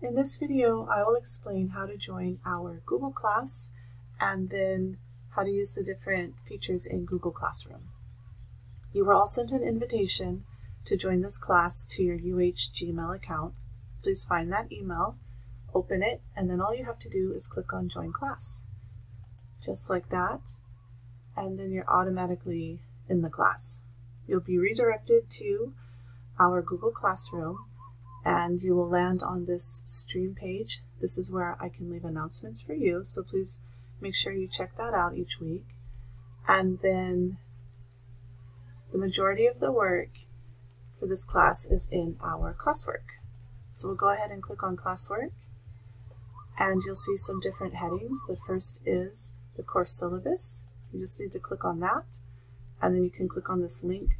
In this video, I will explain how to join our Google Class and then how to use the different features in Google Classroom. You were all sent an invitation to join this class to your UH Gmail account. Please find that email, open it, and then all you have to do is click on Join Class. Just like that, and then you're automatically in the class. You'll be redirected to our Google Classroom and you will land on this stream page. This is where I can leave announcements for you, so please make sure you check that out each week. And then the majority of the work for this class is in our classwork. So we'll go ahead and click on classwork and you'll see some different headings. The first is the course syllabus. You just need to click on that and then you can click on this link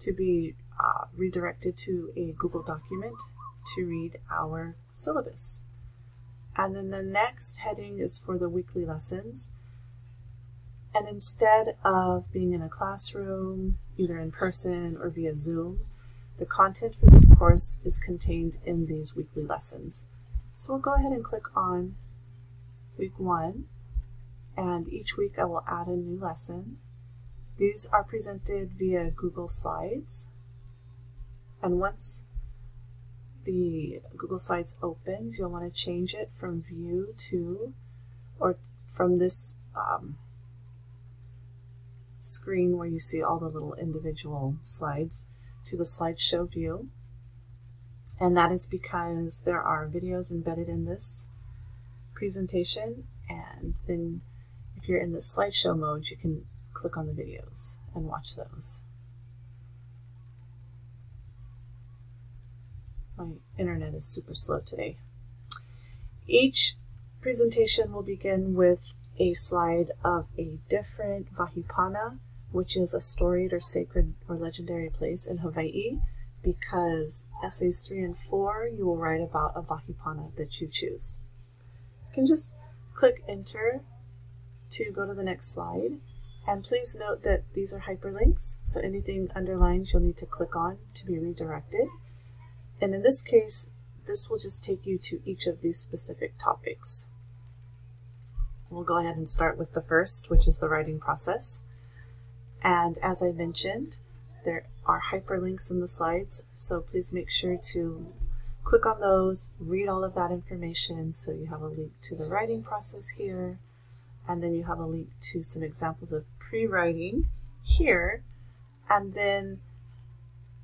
to be uh, redirected to a Google document to read our syllabus. And then the next heading is for the weekly lessons. And instead of being in a classroom, either in person or via Zoom, the content for this course is contained in these weekly lessons. So we'll go ahead and click on week one, and each week I will add a new lesson. These are presented via Google Slides, and once the Google Slides opens, you'll want to change it from view to, or from this um, screen where you see all the little individual slides to the slideshow view. And that is because there are videos embedded in this presentation. And then if you're in the slideshow mode, you can click on the videos and watch those. My internet is super slow today. Each presentation will begin with a slide of a different wahi pana, which is a storied or sacred or legendary place in Hawaii, because essays 3 and 4 you will write about a wahi pana that you choose. You can just click enter to go to the next slide. And please note that these are hyperlinks, so anything underlined you'll need to click on to be redirected. And in this case, this will just take you to each of these specific topics. We'll go ahead and start with the first, which is the writing process. And as I mentioned, there are hyperlinks in the slides, so please make sure to click on those, read all of that information. So you have a link to the writing process here, and then you have a link to some examples of pre-writing here, and then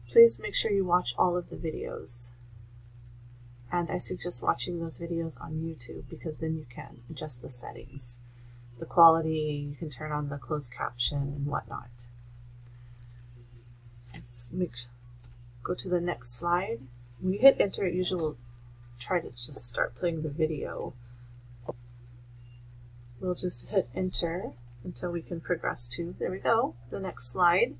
Please make sure you watch all of the videos. And I suggest watching those videos on YouTube because then you can adjust the settings. The quality, you can turn on the closed caption and whatnot. So let's make, go to the next slide. When you hit enter, it usually will try to just start playing the video. We'll just hit enter until we can progress to, there we go, the next slide.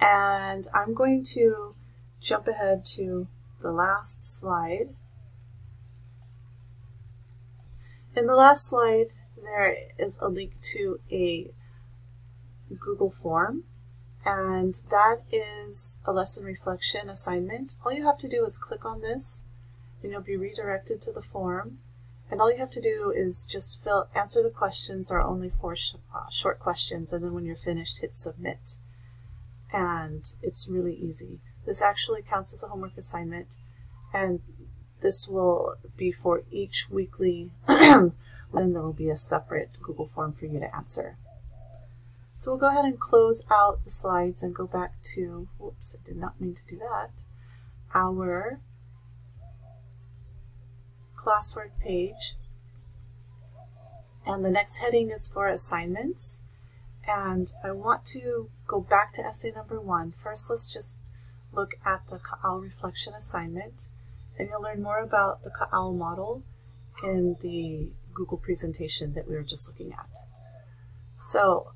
And I'm going to jump ahead to the last slide. In the last slide, there is a link to a Google form, and that is a lesson reflection assignment. All you have to do is click on this, and you'll be redirected to the form. And all you have to do is just fill, answer the questions, are only four sh uh, short questions, and then when you're finished, hit submit and it's really easy. This actually counts as a homework assignment and this will be for each weekly, then there will be a separate Google form for you to answer. So we'll go ahead and close out the slides and go back to, whoops, I did not mean to do that, our classwork page. And the next heading is for assignments. And I want to go back to essay number one. First, let's just look at the Ka'au reflection assignment. And you'll learn more about the Ka'au model in the Google presentation that we were just looking at. So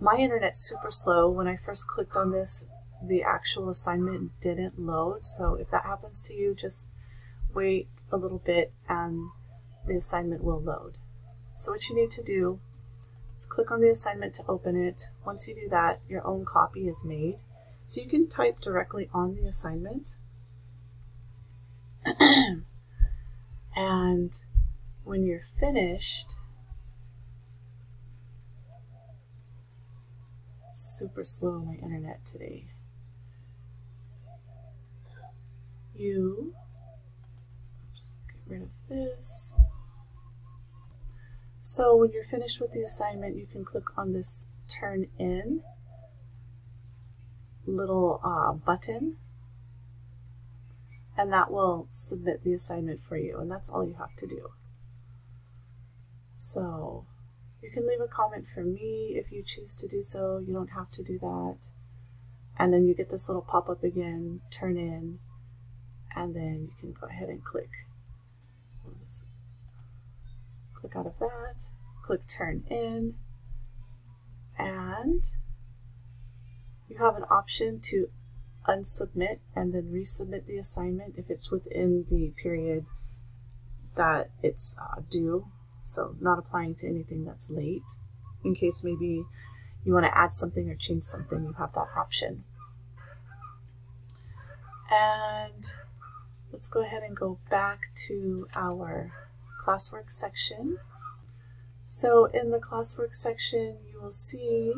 my internet's super slow. When I first clicked on this, the actual assignment didn't load. So if that happens to you, just wait a little bit and the assignment will load. So what you need to do click on the assignment to open it. Once you do that, your own copy is made. So you can type directly on the assignment. And when you're finished, super slow on my internet today. You, oops, get rid of this. So when you're finished with the assignment, you can click on this turn in little uh, button and that will submit the assignment for you and that's all you have to do. So you can leave a comment for me if you choose to do so. You don't have to do that. And then you get this little pop-up again, turn in, and then you can go ahead and click. Click out of that, click turn in, and you have an option to unsubmit and then resubmit the assignment if it's within the period that it's uh, due. So not applying to anything that's late. In case maybe you want to add something or change something, you have that option. And let's go ahead and go back to our classwork section. So in the classwork section, you will see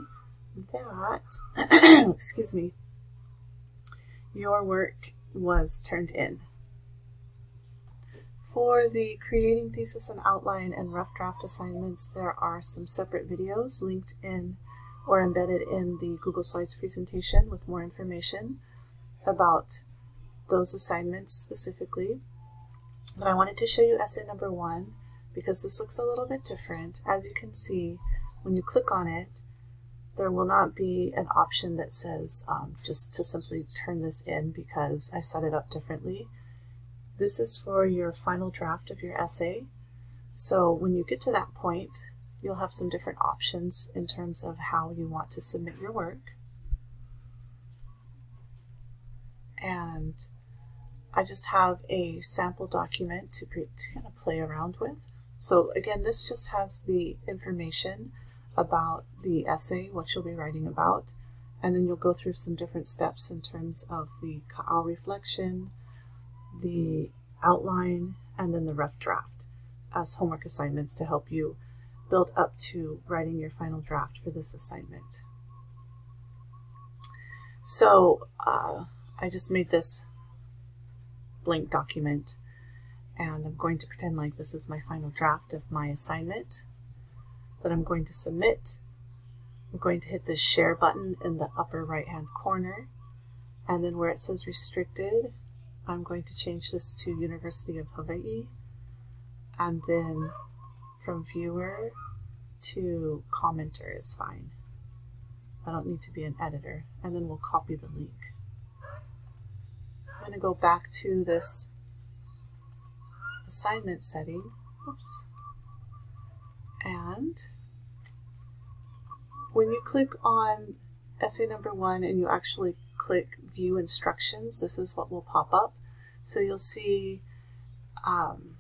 that, excuse me, your work was turned in. For the creating thesis and outline and rough draft assignments, there are some separate videos linked in or embedded in the Google Slides presentation with more information about those assignments specifically. But I wanted to show you essay number one because this looks a little bit different. As you can see, when you click on it, there will not be an option that says um, just to simply turn this in because I set it up differently. This is for your final draft of your essay. So when you get to that point, you'll have some different options in terms of how you want to submit your work. And I just have a sample document to, to kind of play around with. So again, this just has the information about the essay, what you'll be writing about, and then you'll go through some different steps in terms of the Ka'au reflection, the outline, and then the rough draft as homework assignments to help you build up to writing your final draft for this assignment. So uh, I just made this blank document and I'm going to pretend like this is my final draft of my assignment that I'm going to submit. I'm going to hit the share button in the upper right hand corner and then where it says restricted I'm going to change this to University of Hawaii and then from viewer to commenter is fine. I don't need to be an editor and then we'll copy the link. Going to go back to this assignment setting. Oops. And when you click on essay number one and you actually click view instructions, this is what will pop up. So you'll see um,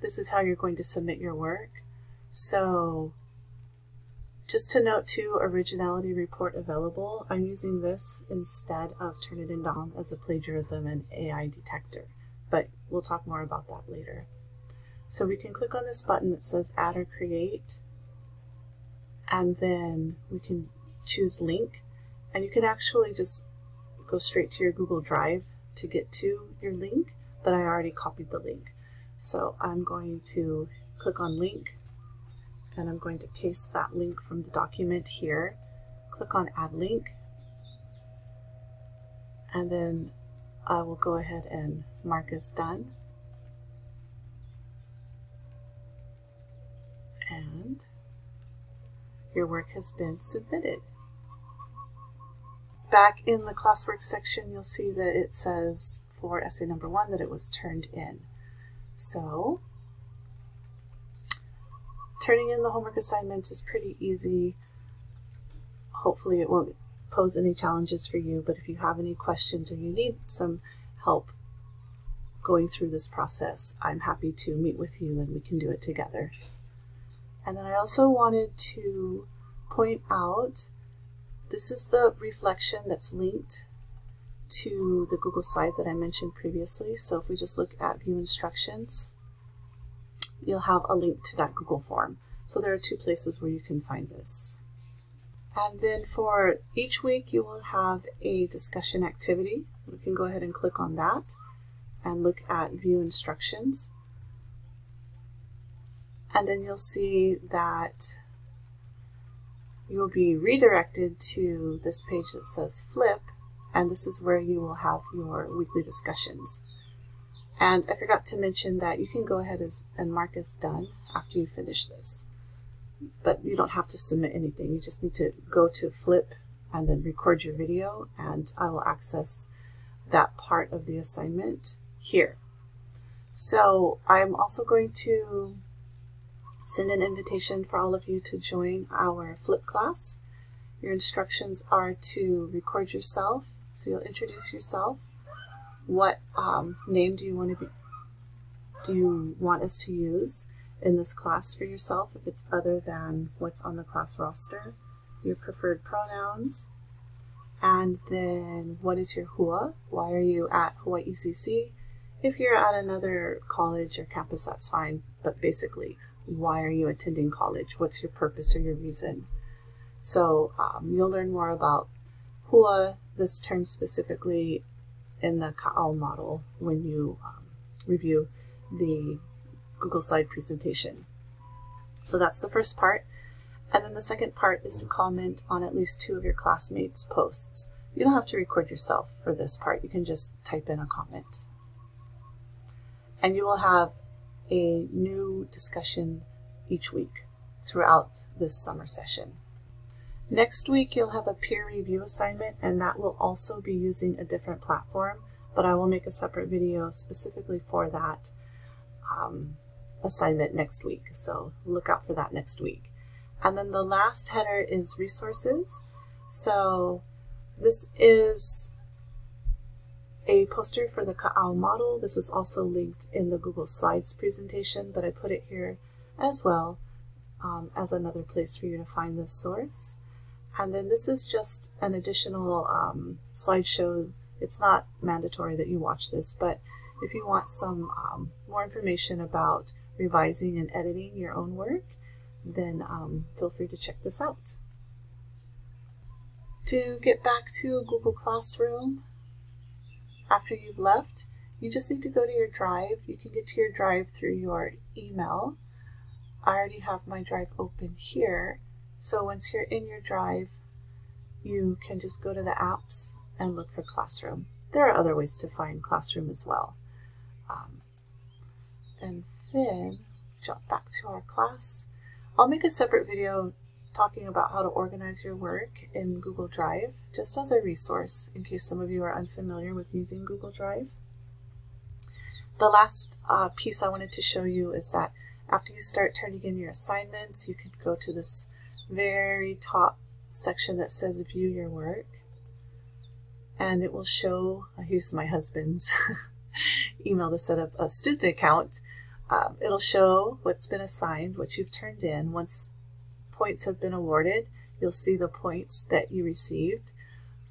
this is how you're going to submit your work. So just to note too, originality report available. I'm using this instead of Turnitin DOM as a plagiarism and AI detector, but we'll talk more about that later. So we can click on this button that says add or create and then we can choose link and you can actually just go straight to your Google Drive to get to your link but I already copied the link so I'm going to click on link and I'm going to paste that link from the document here click on add link and then I will go ahead and mark as done and your work has been submitted. Back in the classwork section, you'll see that it says for essay number one that it was turned in. So, turning in the homework assignments is pretty easy. Hopefully it won't pose any challenges for you, but if you have any questions or you need some help going through this process, I'm happy to meet with you and we can do it together. And then I also wanted to point out, this is the reflection that's linked to the Google slide that I mentioned previously. So if we just look at view instructions, you'll have a link to that Google form. So there are two places where you can find this. And then for each week, you will have a discussion activity. We can go ahead and click on that and look at view instructions. And then you'll see that you will be redirected to this page that says flip and this is where you will have your weekly discussions. And I forgot to mention that you can go ahead and mark as done after you finish this. But you don't have to submit anything. You just need to go to flip and then record your video and I will access that part of the assignment here. So I'm also going to send an invitation for all of you to join our flip class. Your instructions are to record yourself, so you'll introduce yourself. What um, name do you want to be? Do you want us to use in this class for yourself if it's other than what's on the class roster? Your preferred pronouns, and then what is your HUA? Why are you at Hawaii ECC? If you're at another college or campus, that's fine, but basically, why are you attending college? What's your purpose or your reason? So um, you'll learn more about HUA, this term specifically in the Ka'au model when you um, review the Google slide presentation. So that's the first part. And then the second part is to comment on at least two of your classmates' posts. You don't have to record yourself for this part. You can just type in a comment. And you will have a new discussion each week throughout this summer session. Next week, you'll have a peer review assignment, and that will also be using a different platform, but I will make a separate video specifically for that um, assignment next week. So look out for that next week. And then the last header is resources. So this is a poster for the Ka'au model. This is also linked in the Google Slides presentation, but I put it here as well um, as another place for you to find this source. And then this is just an additional um, slideshow. It's not mandatory that you watch this, but if you want some um, more information about revising and editing your own work, then um, feel free to check this out. To get back to Google Classroom, after you've left, you just need to go to your drive. You can get to your drive through your email. I already have my drive open here. So once you're in your drive, you can just go to the apps and look for Classroom. There are other ways to find Classroom as well. Um, and then jump back to our class. I'll make a separate video talking about how to organize your work in Google Drive, just as a resource in case some of you are unfamiliar with using Google Drive. The last uh, piece I wanted to show you is that after you start turning in your assignments, you can go to this very top section that says view your work and it will show, use my husband's email to set up a student account. Um, it'll show what's been assigned, what you've turned in. Once points have been awarded, you'll see the points that you received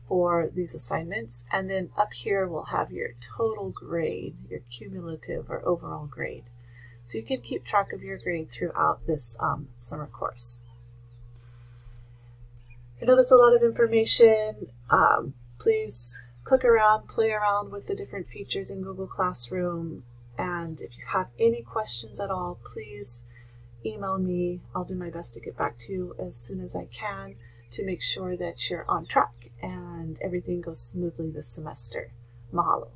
for these assignments. And then up here we'll have your total grade, your cumulative or overall grade. So you can keep track of your grade throughout this um, summer course. I know there's a lot of information. Um, please click around, play around with the different features in Google Classroom. And if you have any questions at all, please email me. I'll do my best to get back to you as soon as I can to make sure that you're on track and everything goes smoothly this semester. Mahalo.